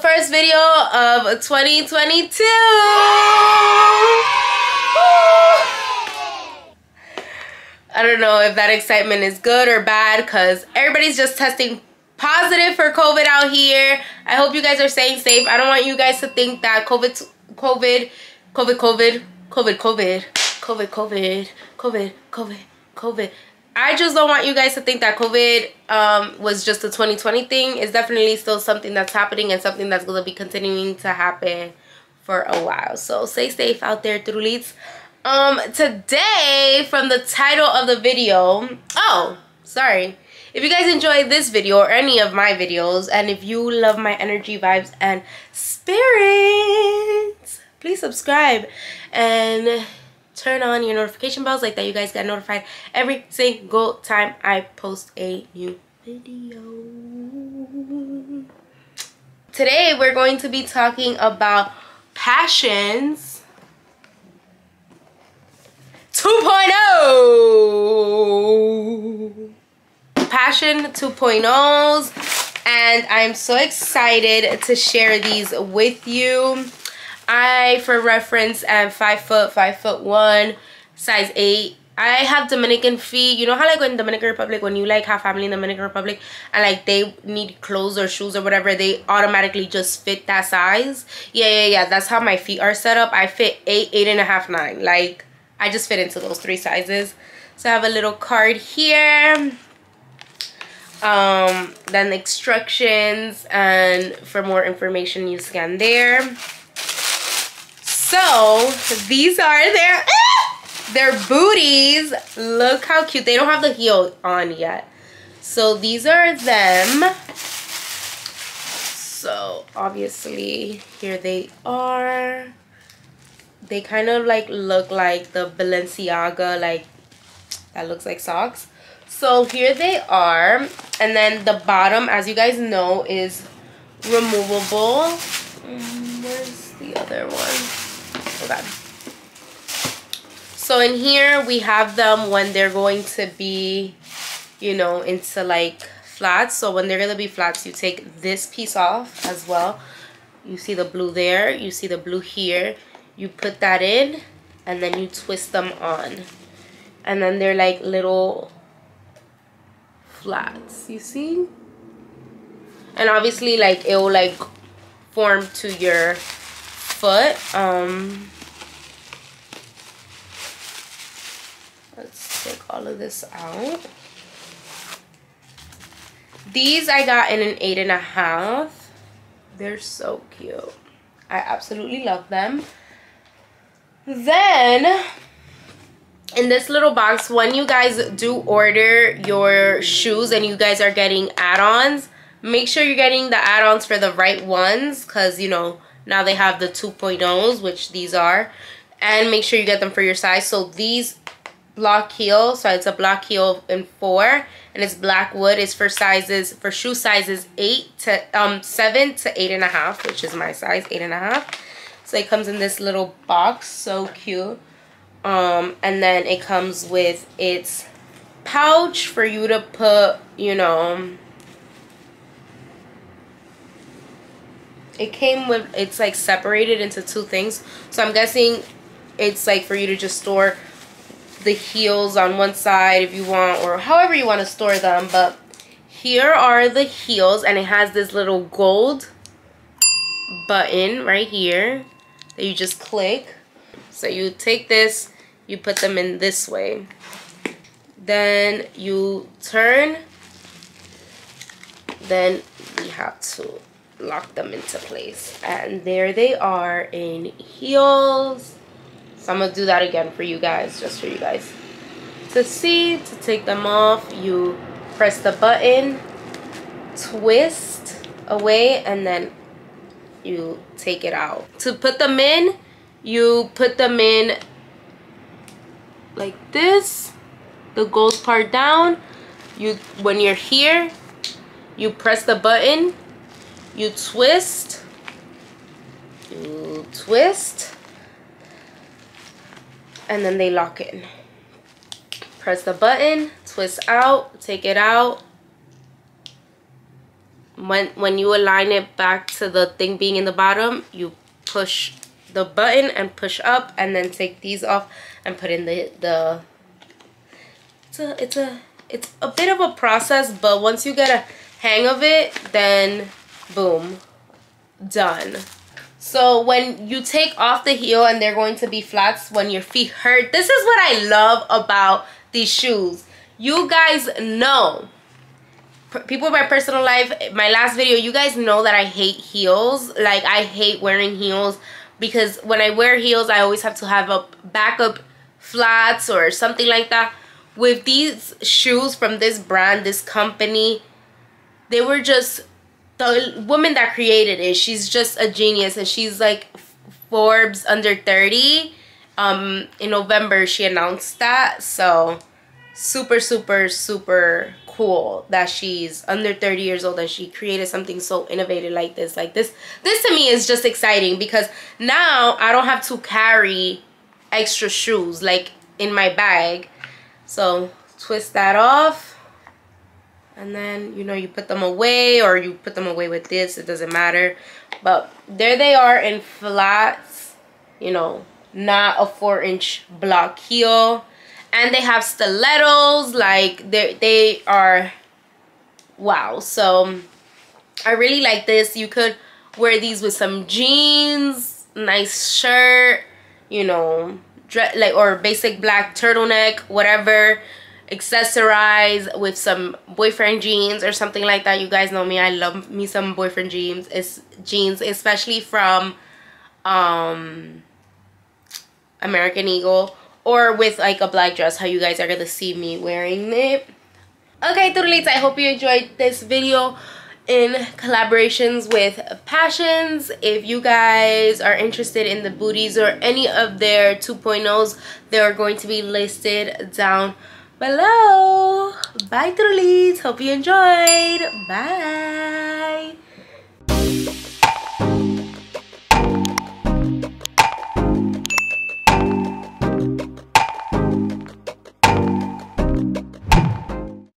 first video of 2022. I don't know if that excitement is good or bad because everybody's just testing positive for COVID out here. I hope you guys are staying safe. I don't want you guys to think that COVID, COVID, COVID, COVID, COVID, COVID, COVID, COVID, COVID, COVID, COVID. I just don't want you guys to think that COVID um, was just a 2020 thing. It's definitely still something that's happening and something that's going to be continuing to happen for a while. So stay safe out there, Turulits. Um, today, from the title of the video, oh, sorry. If you guys enjoyed this video or any of my videos, and if you love my energy, vibes, and spirits, please subscribe and turn on your notification bells like that you guys get notified every single time I post a new video. Today we're going to be talking about Pashions 2.0 Pashion 2.0s and I'm so excited to share these with you I, for reference, am five foot, five foot one, size eight. I have Dominican feet. You know how like in Dominican Republic, when you like have family in Dominican Republic and like they need clothes or shoes or whatever, they automatically just fit that size. Yeah, yeah, yeah. That's how my feet are set up. I fit eight, eight and a half, nine. Like I just fit into those three sizes. So I have a little card here. Um, then the instructions and for more information you scan there. So these are their their booties. Look how cute. They don't have the heel on yet. So these are them. So obviously here they are. They kind of like look like the Balenciaga like that looks like socks. So here they are. And then the bottom, as you guys know, is removable. Where's the other one? Okay. So in here we have them when they're going to be, you know, into like flats. So when they're going to be flats, you take this piece off as well. You see the blue there. You see the blue here. You put that in and then you twist them on. And then they're like little flats. You see? And obviously like it will like form to your foot. Um, let's take all of this out. These I got in an eight and a half. They're so cute. I absolutely love them. Then, in this little box, when you guys do order your shoes and you guys are getting add-ons, make sure you're getting the add-ons for the right ones because, you know, now they have the 2.0s, which these are. And make sure you get them for your size. So these block heel, so it's a block heel in four. And it's black wood. It's for sizes, for shoe sizes eight to, um, seven to eight and a half, which is my size, eight and a half. So it comes in this little box, so cute. Um, and then it comes with its pouch for you to put, you know, it came with it's like separated into two things. So i'm guessing it's like for you to just store the heels on one side if you want or however you want to store them but here are the heels and it has this little gold button right here that you just click so you take this you put them in this way. Then you turn then you have to lock them into place. And there they are in heels. So i'm gonna do that again for you guys just for you guys to see to take them off. You press the button twist away and then you take it out. To put them in you put them in like this the gold part down. You when you're here you press the button you twist you twist and then they lock in. Press the button twist out take it out. When when you align it back to the thing being in the bottom you push the button and push up and then take these off and put in the the it's a it's a it's a bit of a process but once you get a hang of it then boom done. So when you take off the heel and they're going to be flats when your feet hurt this is what i love about these shoes. You guys know people in my personal life my last video you guys know that i hate heels. Like i hate wearing heels because when i wear heels i always have to have a backup flats or something like that. With these shoes from this brand this company they were just the woman that created it. She's just a genius and she's like forbes under 30 um in november she announced that so super super super cool that she's under 30 years old and she created something so innovative like this. Like this this to me is just exciting because now i don't have to carry extra shoes like in my bag. So twist that off. And then you know you put them away or you put them away with this it doesn't matter. But there they are in flats you know not a four inch block heel and they have stilettos like they they are wow. So i really like this. You could wear these with some jeans nice shirt you know like or basic black turtleneck whatever accessorize with some boyfriend jeans or something like that. You guys know me. I love me some boyfriend jeans it's jeans especially from um american eagle or with like a black dress how you guys are gonna see me wearing it. Okay turtles i hope you enjoyed this video in collaborations with Pashions. If you guys are interested in the booties or any of their 2.0s they're going to be listed down below. Bye turtles hope you enjoyed. Bye